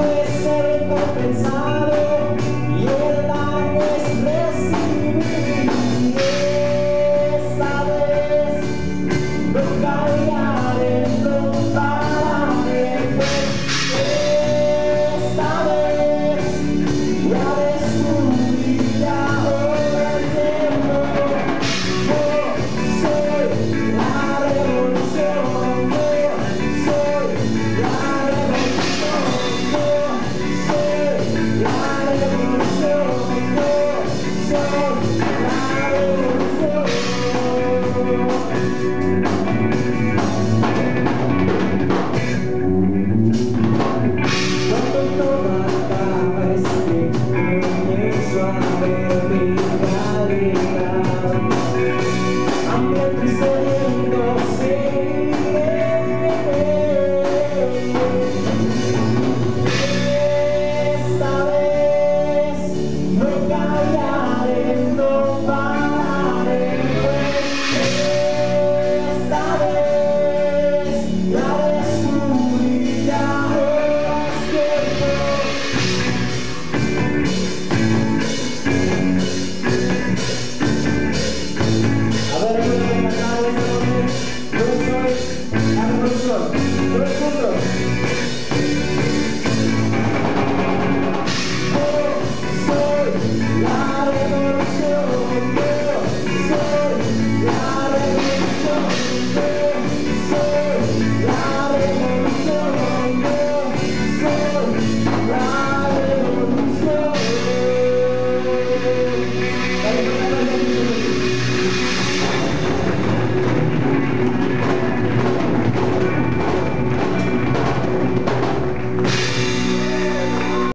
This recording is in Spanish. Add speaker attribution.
Speaker 1: puede ser compensado.